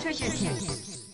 Treasure Kit.